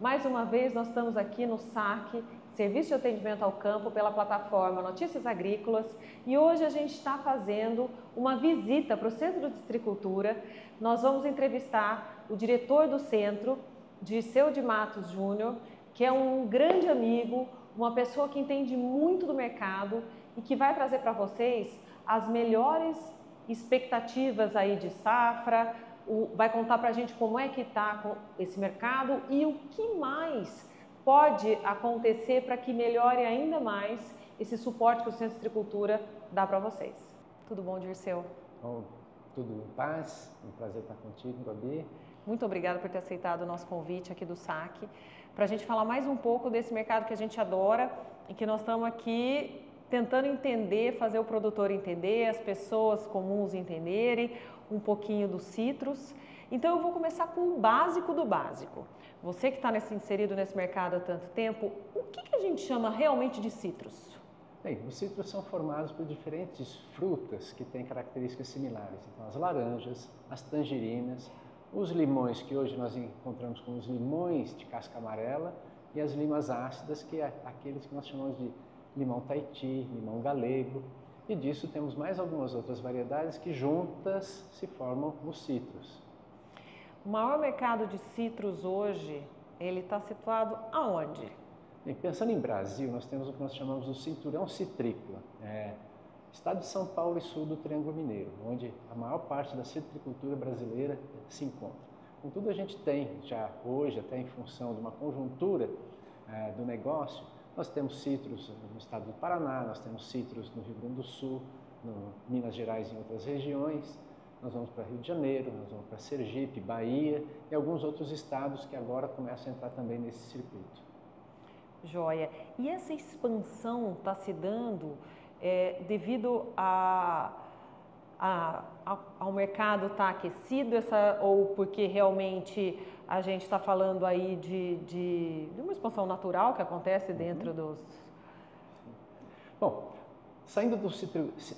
Mais uma vez, nós estamos aqui no SAC, Serviço de Atendimento ao Campo, pela plataforma Notícias Agrícolas, e hoje a gente está fazendo uma visita para o Centro de Citricultura. Nós vamos entrevistar o diretor do centro, Dirceu de Matos Júnior, que é um grande amigo, uma pessoa que entende muito do mercado e que vai trazer para vocês as melhores expectativas aí de safra, o, vai contar para a gente como é que está esse mercado e o que mais pode acontecer para que melhore ainda mais esse suporte que o Centro de Agricultura dá para vocês. Tudo bom, Dirceu? Bom, tudo em paz, um prazer estar contigo, Gabi. Muito obrigada por ter aceitado o nosso convite aqui do SAC, para a gente falar mais um pouco desse mercado que a gente adora e que nós estamos aqui tentando entender, fazer o produtor entender, as pessoas comuns entenderem, um pouquinho dos citros. Então eu vou começar com o básico do básico. Você que está inserido nesse mercado há tanto tempo, o que, que a gente chama realmente de citros? Bem, os citros são formados por diferentes frutas que têm características similares. Então, as laranjas, as tangerinas, os limões, que hoje nós encontramos como os limões de casca amarela, e as limas ácidas, que é aqueles que nós chamamos de limão Tahiti, limão galego, e disso temos mais algumas outras variedades que juntas se formam os citros. O maior mercado de citros hoje, ele está situado aonde? Bem, pensando em Brasil, nós temos o que nós chamamos do cinturão citrícola. É, estado de São Paulo e sul do Triângulo Mineiro, onde a maior parte da citricultura brasileira se encontra. Contudo, a gente tem já hoje, até em função de uma conjuntura é, do negócio, nós temos citros no estado do Paraná, nós temos citros no Rio Grande do Sul, no Minas Gerais e em outras regiões. Nós vamos para Rio de Janeiro, nós vamos para Sergipe, Bahia e alguns outros estados que agora começam a entrar também nesse circuito. Joia. E essa expansão está se dando é, devido a, a, ao mercado estar tá aquecido essa, ou porque realmente a gente está falando aí de, de, de, uma expansão natural que acontece dentro uhum. dos. Bom, saindo do,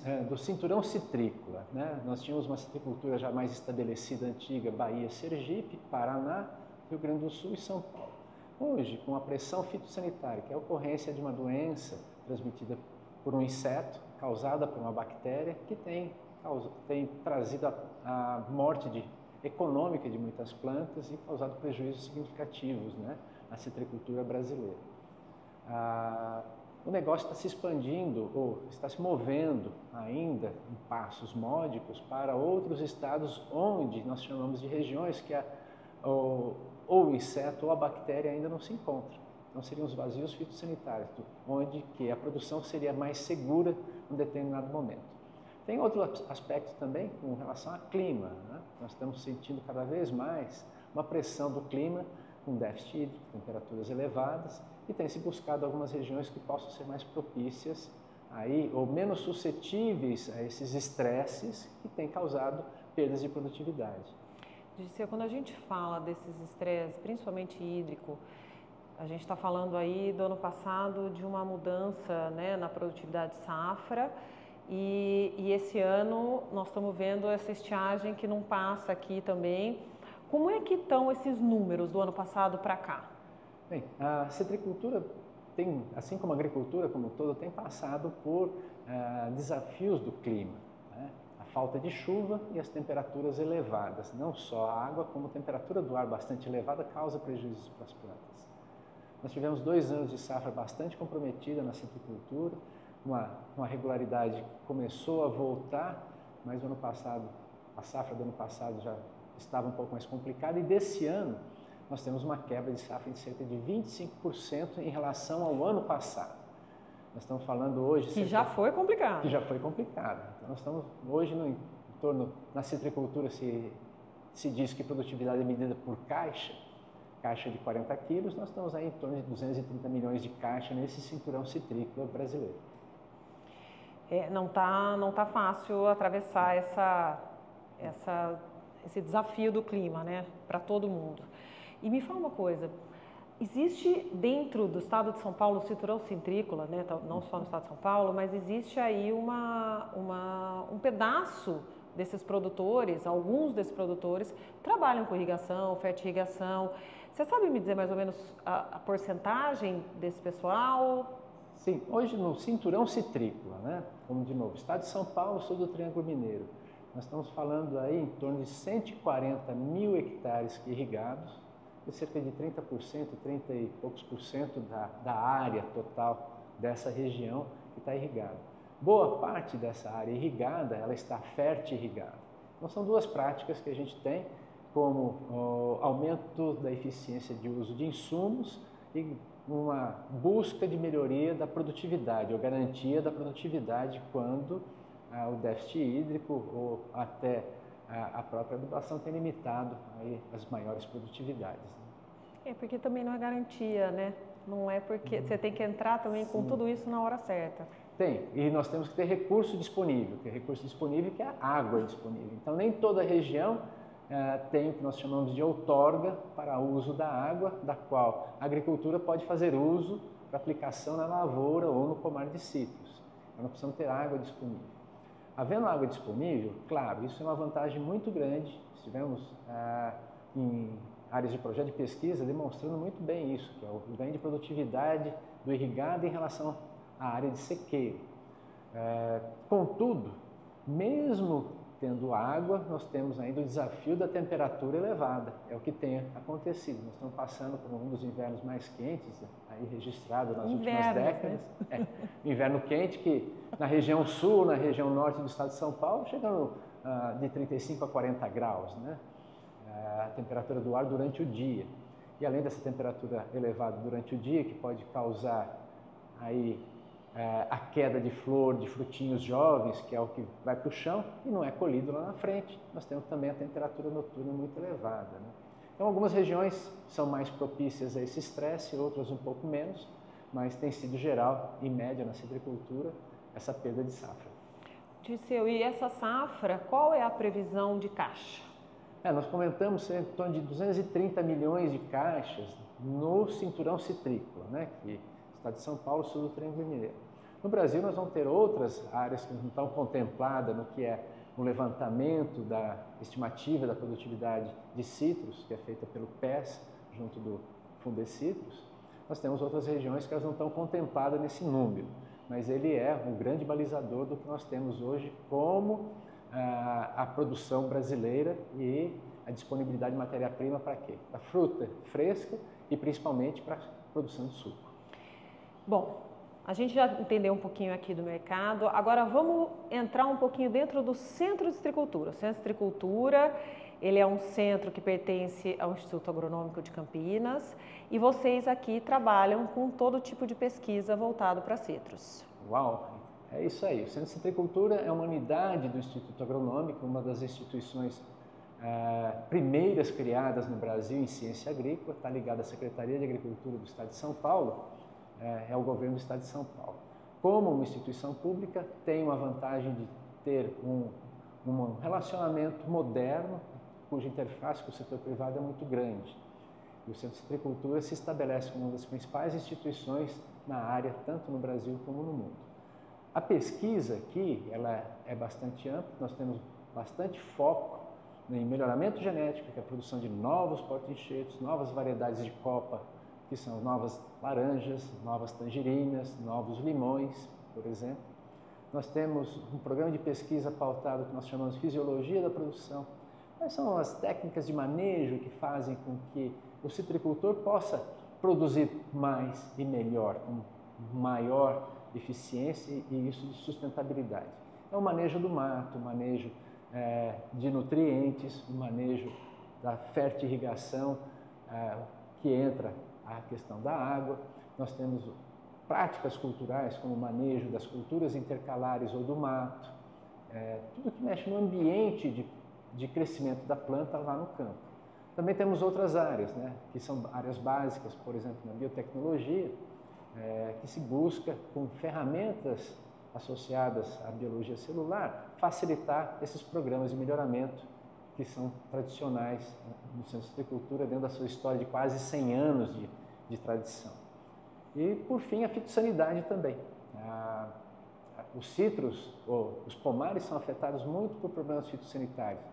é, do, cinturão citrícola, né, nós tínhamos uma citricultura já mais estabelecida, antiga, Bahia, Sergipe, Paraná, Rio Grande do Sul e São Paulo. Hoje, com a pressão fitossanitária, que é a ocorrência de uma doença transmitida por um inseto, causada por uma bactéria, que tem, tem trazido a, a morte de econômica de muitas plantas e causado prejuízos significativos né, na citricultura brasileira. Ah, o negócio está se expandindo ou está se movendo ainda em passos módicos para outros estados onde nós chamamos de regiões que a, ou, ou o inseto ou a bactéria ainda não se encontram. Então seriam os vazios fitossanitários, onde que a produção seria mais segura em um determinado momento. Tem outro aspecto também com relação ao clima. Né? Nós estamos sentindo cada vez mais uma pressão do clima com déficit hídrico, temperaturas elevadas, e tem se buscado algumas regiões que possam ser mais propícias aí, ou menos suscetíveis a esses estresses que têm causado perdas de produtividade. Disse, quando a gente fala desses estresses, principalmente hídrico, a gente está falando aí do ano passado de uma mudança né, na produtividade safra, e, e, esse ano nós estamos vendo essa estiagem que não passa aqui também. Como é que estão esses números do ano passado para cá? Bem, a citricultura tem, assim como a agricultura como um todo, tem passado por uh, desafios do clima. Né? A falta de chuva e as temperaturas elevadas. Não só a água, como a temperatura do ar bastante elevada causa prejuízos para as plantas. Nós tivemos dois anos de safra bastante comprometida na citricultura, uma, uma regularidade começou a voltar, mas o ano passado, a safra do ano passado já estava um pouco mais complicada e desse ano nós temos uma quebra de safra de cerca de 25% em relação ao ano passado. Nós estamos falando hoje... Que já foi complicado. Que já foi complicado. Então, nós estamos hoje no entorno, na citricultura se, se diz que produtividade é medida por caixa, caixa de 40 quilos, nós estamos aí em torno de 230 milhões de caixa nesse cinturão citrícola brasileiro é, não está não tá fácil atravessar essa, essa, esse desafio do clima né, para todo mundo. E me fala uma coisa, existe dentro do estado de São Paulo o cinturão cintrícola, né, não só no estado de São Paulo, mas existe aí uma, uma, um pedaço desses produtores, alguns desses produtores trabalham com irrigação, fertirrigação. Você sabe me dizer mais ou menos a, a porcentagem desse pessoal? Sim, hoje no cinturão citrícola, né? Como de novo, estado de São Paulo, sul do Triângulo Mineiro. Nós estamos falando aí em torno de 140 mil hectares irrigados, e cerca de 30%, 30 e poucos por cento da, da área total dessa região que está irrigada. Boa parte dessa área irrigada, ela está fértil irrigada. Então são duas práticas que a gente tem como o aumento da eficiência de uso de insumos e uma busca de melhoria da produtividade ou garantia da produtividade quando ah, o déficit hídrico ou até a, a própria adubação tem limitado aí as maiores produtividades. Né? É porque também não é garantia, né? Não é porque uhum. você tem que entrar também Sim. com tudo isso na hora certa. Tem, e nós temos que ter recurso disponível, que é recurso disponível que é a água disponível. Então nem toda região tem o que nós chamamos de outorga para uso da água, da qual a agricultura pode fazer uso para aplicação na lavoura ou no pomar de citros. Então nós precisamos ter água disponível. Havendo água disponível, claro, isso é uma vantagem muito grande. Estivemos ah, em áreas de projeto de pesquisa demonstrando muito bem isso, que é o ganho de produtividade do irrigado em relação à área de sequeiro. É, contudo, mesmo tendo água, nós temos ainda o desafio da temperatura elevada. É o que tem acontecido. Nós estamos passando por um dos invernos mais quentes aí registrado nas Invernos, últimas né? décadas. Né? É, inverno quente que na região sul, na região norte do estado de São Paulo, chegando uh, de 35 a 40 graus, né? Uh, a temperatura do ar durante o dia. E além dessa temperatura elevada durante o dia, que pode causar aí é, a queda de flor de frutinhos jovens, que é o que vai para o chão e não é colhido lá na frente. Nós temos também a temperatura noturna muito elevada. Né? Então, algumas regiões são mais propícias a esse estresse, outras um pouco menos, mas tem sido geral, em média, na citricultura, essa perda de safra. Disseu, e essa safra, qual é a previsão de caixa? É, nós comentamos em torno de 230 milhões de caixas no cinturão citrícola, né, que estado de São Paulo, sul do Triângulo Mineiro. No Brasil, nós vamos ter outras áreas que não estão contempladas no que é o levantamento da estimativa da produtividade de citros, que é feita pelo PES, junto do Fundecitrus. Nós temos outras regiões que elas não estão contempladas nesse número, mas ele é o grande balizador do que nós temos hoje como ah, a produção brasileira e a disponibilidade de matéria-prima para quê? Para fruta fresca e principalmente para produção de suco. Bom, a gente já entendeu um pouquinho aqui do mercado, agora vamos entrar um pouquinho dentro do Centro de Citricultura. O Centro de Citricultura, ele é um centro que pertence ao Instituto Agronômico de Campinas e vocês aqui trabalham com todo tipo de pesquisa voltado para citros. Uau, é isso aí. O Centro de Citricultura é uma unidade do Instituto Agronômico, uma das instituições é, primeiras criadas no Brasil em ciência agrícola, está ligada à Secretaria de Agricultura do Estado de São Paulo é, é o governo do Estado de São Paulo. Como uma instituição pública, tem uma vantagem de ter um, um relacionamento moderno, cuja interface com o setor privado é muito grande. E o Centro de Citricultura se estabelece como uma das principais instituições na área, tanto no Brasil como no mundo. A pesquisa aqui, ela é bastante ampla, nós temos bastante foco em melhoramento genético, que é a produção de novos porta-enxertos, novas variedades de copa, que são novas laranjas, novas tangerinas, novos limões, por exemplo. Nós temos um programa de pesquisa pautado que nós chamamos de Fisiologia da Produção. Quais são as técnicas de manejo que fazem com que o citricultor possa produzir mais e melhor, com maior eficiência e isso de sustentabilidade? É o manejo do mato, o manejo é, de nutrientes, o manejo da fertirrigação, é, que entra a questão da água, nós temos práticas culturais como o manejo das culturas intercalares ou do mato, é, tudo que mexe no ambiente de, de crescimento da planta lá no campo. Também temos outras áreas, né, que são áreas básicas, por exemplo, na biotecnologia, é, que se busca com ferramentas associadas à biologia celular facilitar esses programas de melhoramento que são tradicionais no Centro de Agricultura, dentro da sua história de quase 100 anos de, de tradição. E, por fim, a fitossanidade também. Os citros, ou os pomares, são afetados muito por problemas fitossanitários.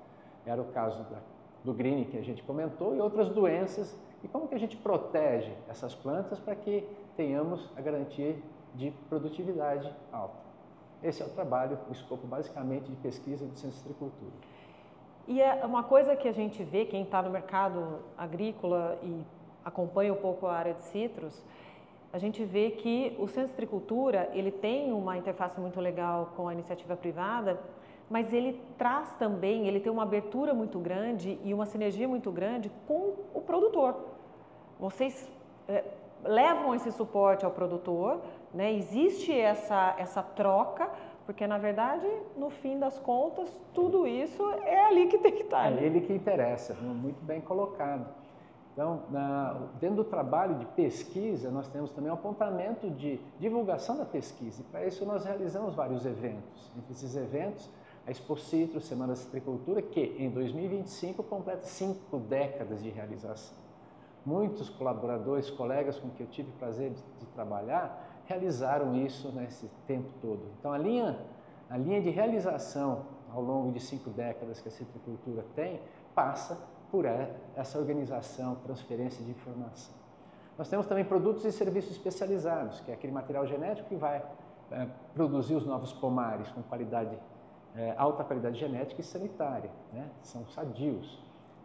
Era o caso da, do green que a gente comentou e outras doenças e como que a gente protege essas plantas para que tenhamos a garantia de produtividade alta. Esse é o trabalho, o escopo basicamente de pesquisa do Centro de Agricultura. E é uma coisa que a gente vê, quem está no mercado agrícola e acompanha um pouco a área de citros, a gente vê que o Centro de Agricultura ele tem uma interface muito legal com a iniciativa privada, mas ele traz também, ele tem uma abertura muito grande e uma sinergia muito grande com o produtor. Vocês é, levam esse suporte ao produtor, né? existe essa, essa troca, porque na verdade, no fim das contas, tudo isso é ali que tem que estar. É né? ele que interessa, muito bem colocado. Então, na, dentro do trabalho de pesquisa, nós temos também um apontamento de divulgação da pesquisa. E para isso nós realizamos vários eventos. Entre esses eventos, a Expo Citro, Semana da Citricultura, que em 2025 completa cinco décadas de realização. Muitos colaboradores, colegas com quem eu tive o prazer de, de trabalhar, realizaram isso nesse tempo todo. Então, a linha, a linha de realização ao longo de cinco décadas que a citricultura tem passa por essa organização, transferência de informação. Nós temos também produtos e serviços especializados, que é aquele material genético que vai é, produzir os novos pomares com qualidade, é, alta qualidade genética e sanitária, né? são sadios.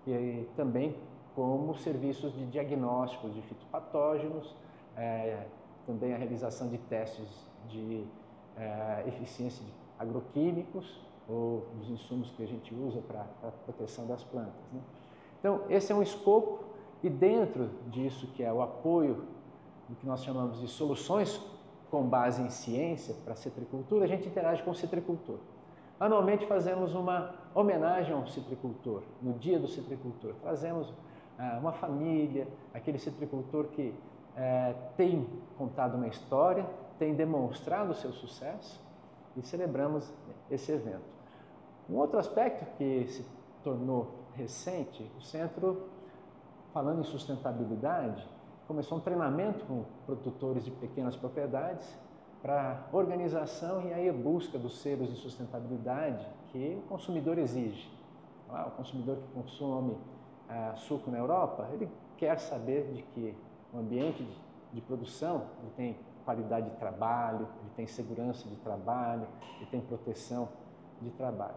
E aí, também como serviços de diagnósticos de fitopatógenos, é, também a realização de testes de é, eficiência de agroquímicos ou dos insumos que a gente usa para a proteção das plantas. Né? Então, esse é um escopo e dentro disso, que é o apoio do que nós chamamos de soluções com base em ciência para a citricultura, a gente interage com o citricultor. Anualmente fazemos uma homenagem ao citricultor, no dia do citricultor. Trazemos ah, uma família, aquele citricultor que é, tem contado uma história, tem demonstrado o seu sucesso e celebramos esse evento. Um outro aspecto que se tornou recente, o centro, falando em sustentabilidade, começou um treinamento com produtores de pequenas propriedades para organização e aí a busca dos selos de sustentabilidade que o consumidor exige. Ah, o consumidor que consome ah, suco na Europa, ele quer saber de que o ambiente de, de produção ele tem qualidade de trabalho, ele tem segurança de trabalho, ele tem proteção de trabalho.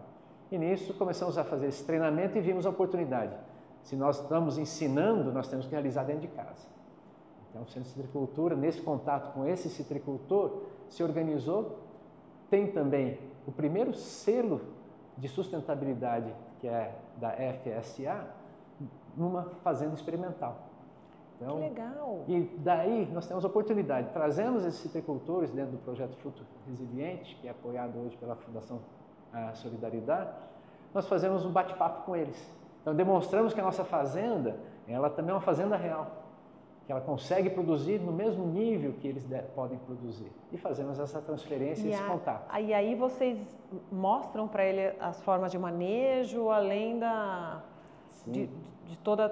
E nisso começamos a fazer esse treinamento e vimos a oportunidade. Se nós estamos ensinando, nós temos que realizar dentro de casa. Então, o Centro de Citricultura, nesse contato com esse citricultor, se organizou. Tem também o primeiro selo de sustentabilidade, que é da FSA, numa fazenda experimental. Então, que legal! E daí nós temos a oportunidade, trazemos esses citricultores dentro do projeto Fruto Resiliente, que é apoiado hoje pela Fundação a solidariedade, nós fazemos um bate-papo com eles. Então demonstramos que a nossa fazenda, ela também é uma fazenda real, que ela consegue produzir no mesmo nível que eles podem produzir. E fazemos essa transferência, e esse a, contato. E aí vocês mostram para ele as formas de manejo, além da de, de, toda,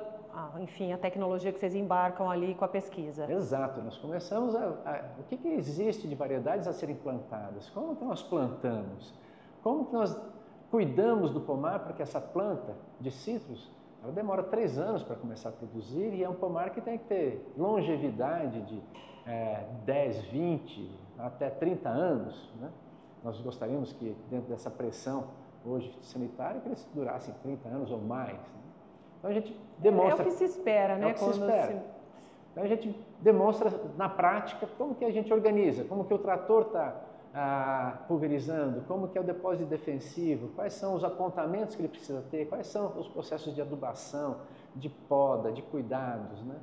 enfim, a tecnologia que vocês embarcam ali com a pesquisa. Exato. Nós começamos a, a o que, que existe de variedades a serem plantadas, como que nós plantamos como que nós cuidamos do pomar para que essa planta de citros, ela demora três anos para começar a produzir e é um pomar que tem que ter longevidade de é, 10, 20, até 30 anos. Né? Nós gostaríamos que dentro dessa pressão hoje sanitária que eles durassem 30 anos ou mais. Né? Então a gente demonstra... É o que se espera, né? É o que se espera. Se... Então a gente demonstra na prática como que a gente organiza, como que o trator está ah, pulverizando, como que é o depósito defensivo, quais são os apontamentos que ele precisa ter, quais são os processos de adubação, de poda, de cuidados, né?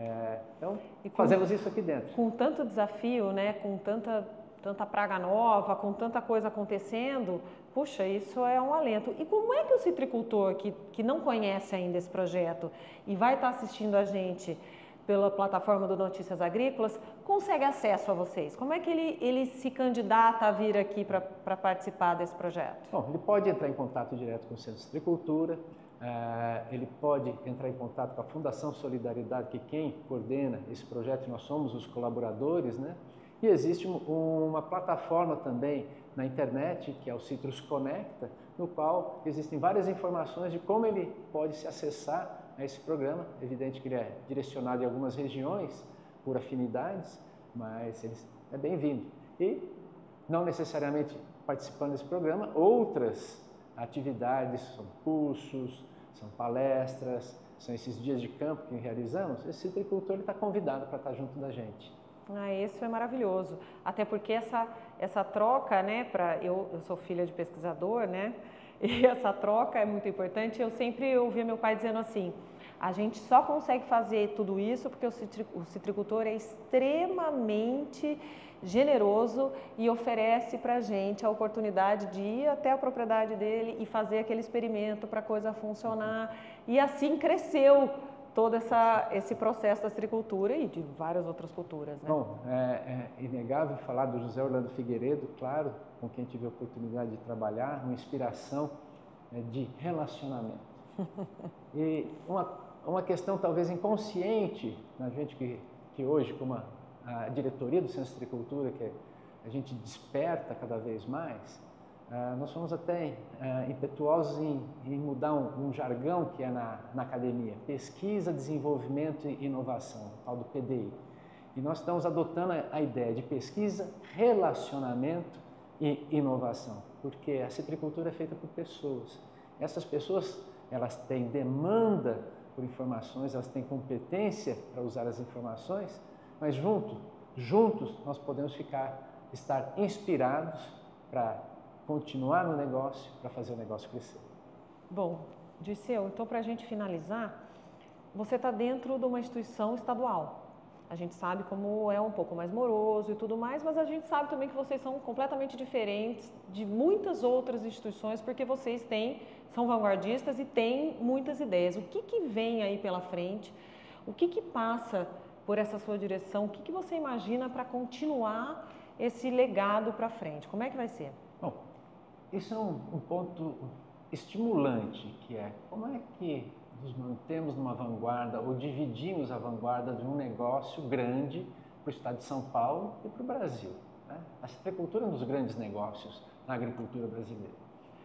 É, então, com, fazemos isso aqui dentro. Com tanto desafio, né, com tanta, tanta praga nova, com tanta coisa acontecendo, puxa, isso é um alento. E como é que o citricultor que, que não conhece ainda esse projeto e vai estar assistindo a gente pela plataforma do Notícias Agrícolas, consegue acesso a vocês? Como é que ele, ele se candidata a vir aqui para participar desse projeto? Bom, ele pode entrar em contato direto com o Centro de Agricultura, uh, ele pode entrar em contato com a Fundação Solidariedade, que quem coordena esse projeto, nós somos os colaboradores, né? E existe uma plataforma também na internet, que é o Citrus Conecta, no qual existem várias informações de como ele pode se acessar a esse programa. É evidente que ele é direcionado em algumas regiões por afinidades, mas ele é bem-vindo. E não necessariamente participando desse programa, outras atividades, são cursos, são palestras, são esses dias de campo que realizamos, esse citricultor está convidado para estar junto da gente. Ah, isso é maravilhoso. Até porque essa, essa troca, né, para eu, eu sou filha de pesquisador, né, e essa troca é muito importante. Eu sempre ouvia meu pai dizendo assim: a gente só consegue fazer tudo isso porque o citricultor é extremamente generoso e oferece para a gente a oportunidade de ir até a propriedade dele e fazer aquele experimento para a coisa funcionar. E assim cresceu todo essa, esse processo da citricultura e de várias outras culturas. Né? Bom, é, é inegável falar do José Orlando Figueiredo, claro, com quem tive a oportunidade de trabalhar, uma inspiração é, de relacionamento. e uma, uma questão talvez inconsciente na gente que, que hoje, como a, a diretoria do Centro de Citricultura, que a gente desperta cada vez mais, Uh, nós fomos até uh, impetuosos em, em mudar um, um, jargão que é na, na, academia, pesquisa, desenvolvimento e inovação, o tal do PDI. E nós estamos adotando a, a, ideia de pesquisa, relacionamento e inovação, porque a citricultura é feita por pessoas. Essas pessoas, elas têm demanda por informações, elas têm competência para usar as informações, mas junto, juntos nós podemos ficar, estar inspirados para continuar no negócio para fazer o negócio crescer. Bom, Dirceu, então para a gente finalizar, você está dentro de uma instituição estadual. A gente sabe como é um pouco mais moroso e tudo mais, mas a gente sabe também que vocês são completamente diferentes de muitas outras instituições, porque vocês têm, são vanguardistas e têm muitas ideias. O que, que vem aí pela frente? O que, que passa por essa sua direção? O que, que você imagina para continuar esse legado para frente? Como é que vai ser? Isso é um, um ponto estimulante, que é como é que nos mantemos numa vanguarda ou dividimos a vanguarda de um negócio grande para o estado de São Paulo e para o Brasil. Né? A citricultura é um dos grandes negócios na agricultura brasileira.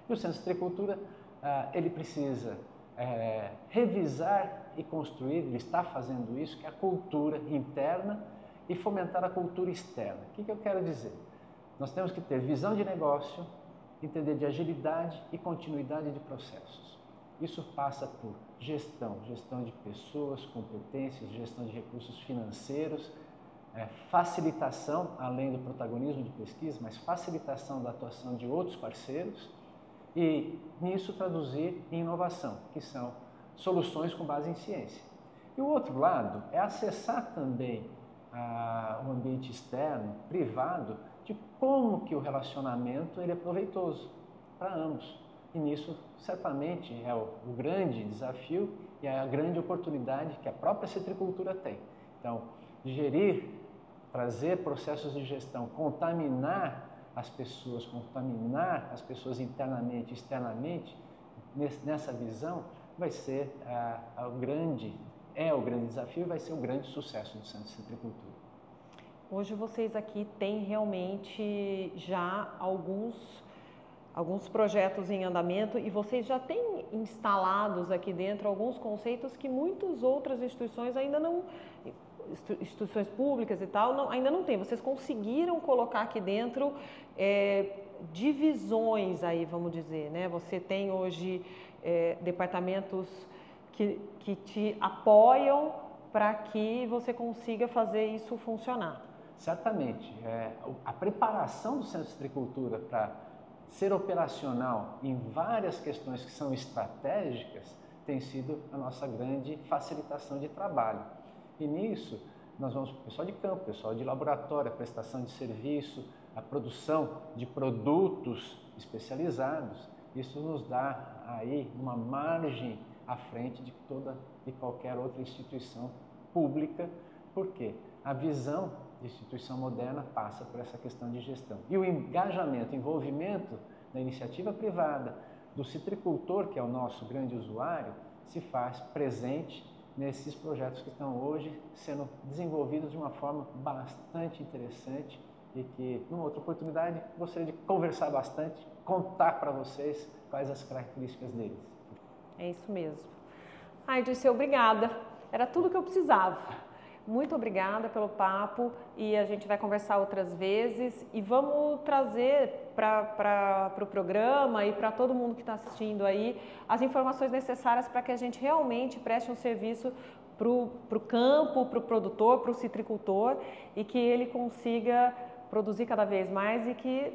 E o Centro de Citricultura, ah, ele precisa é, revisar e construir, ele está fazendo isso, que é a cultura interna e fomentar a cultura externa. O que, que eu quero dizer? Nós temos que ter visão de negócio, entender de agilidade e continuidade de processos. Isso passa por gestão, gestão de pessoas, competências, gestão de recursos financeiros, é, facilitação, além do protagonismo de pesquisa, mas facilitação da atuação de outros parceiros e nisso traduzir em inovação, que são soluções com base em ciência. E o outro lado é acessar também a, o ambiente externo, privado, de como que o relacionamento ele é proveitoso para ambos. E nisso, certamente, é o, grande desafio e a grande oportunidade que a própria citricultura tem. Então, gerir, trazer processos de gestão, contaminar as pessoas, contaminar as pessoas internamente externamente, nessa visão, vai ser a, a, o grande, é o grande desafio e vai ser o grande sucesso do Centro de Citricultura. Hoje vocês aqui têm realmente já alguns, alguns projetos em andamento e vocês já têm instalados aqui dentro alguns conceitos que muitas outras instituições ainda não, instituições públicas e tal, não, ainda não têm. Vocês conseguiram colocar aqui dentro é, divisões aí, vamos dizer, né? Você tem hoje é, departamentos que, que te apoiam para que você consiga fazer isso funcionar. Certamente. É, a preparação do Centro de Citricultura para ser operacional em várias questões que são estratégicas tem sido a nossa grande facilitação de trabalho. E nisso, nós vamos para o pessoal de campo, pessoal de laboratório, a prestação de serviço, a produção de produtos especializados. Isso nos dá aí uma margem à frente de toda e qualquer outra instituição pública, porque a visão de instituição moderna passa por essa questão de gestão. E o engajamento, envolvimento da iniciativa privada, do citricultor, que é o nosso grande usuário, se faz presente nesses projetos que estão hoje sendo desenvolvidos de uma forma bastante interessante e que, numa outra oportunidade, gostaria de conversar bastante, contar para vocês quais as características deles. É isso mesmo. Ai, disse obrigada. Era tudo que eu precisava. Muito obrigada pelo papo e a gente vai conversar outras vezes. E vamos trazer para o pro programa e para todo mundo que está assistindo aí as informações necessárias para que a gente realmente preste um serviço para o campo, para o produtor, para o citricultor e que ele consiga produzir cada vez mais e que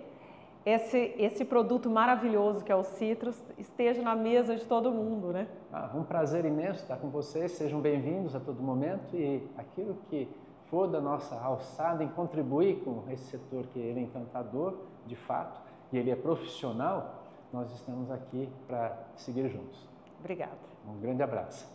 esse, esse produto maravilhoso que é o Citrus esteja na mesa de todo mundo, né? Ah, um prazer imenso estar com vocês, sejam bem-vindos a todo momento e aquilo que for da nossa alçada em contribuir com esse setor que ele é encantador, de fato, e ele é profissional, nós estamos aqui para seguir juntos. Obrigada. Um grande abraço.